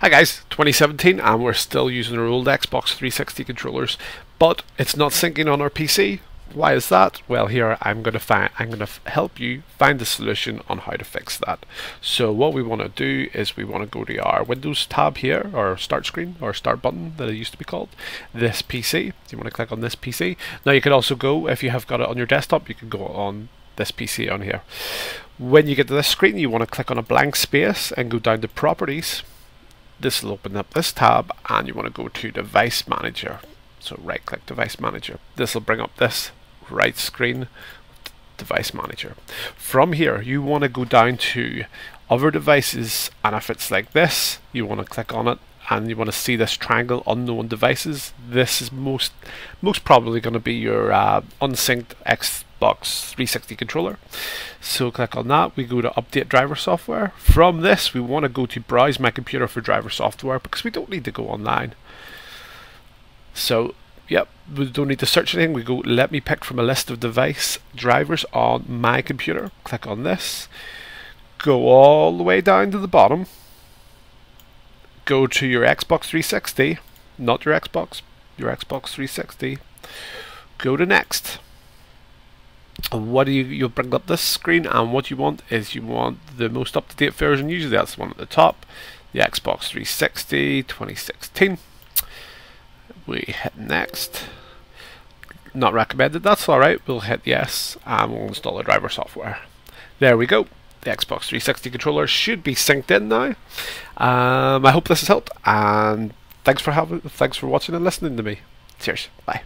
Hi guys, 2017 and we're still using our old Xbox 360 controllers, but it's not syncing on our PC. Why is that? Well, here I'm going to find I'm going to help you find the solution on how to fix that. So what we want to do is we want to go to our Windows tab here, or Start screen, or Start button that it used to be called. This PC. You want to click on this PC. Now you can also go if you have got it on your desktop. You can go on this PC on here. When you get to this screen, you want to click on a blank space and go down to Properties this will open up this tab and you want to go to device manager. So right click device manager. This will bring up this right screen device manager. From here you want to go down to other devices and if it's like this you want to click on it and you want to see this triangle unknown devices this is most most probably going to be your uh, unsynced Xbox 360 controller. So click on that. We go to update driver software. From this we want to go to browse my computer for driver software because we don't need to go online. So yep we don't need to search anything. We go let me pick from a list of device drivers on my computer. Click on this go all the way down to the bottom go to your Xbox 360, not your Xbox, your Xbox 360. Go to next. And what do you you'll bring up this screen and what you want is you want the most up-to-date version, usually that's the one at the top, the Xbox 360 2016. We hit next. Not recommended, that's alright, we'll hit yes and we'll install the driver software. There we go the Xbox 360 controller should be synced in now. Um, I hope this has helped, and thanks for having, thanks for watching and listening to me. Cheers, bye.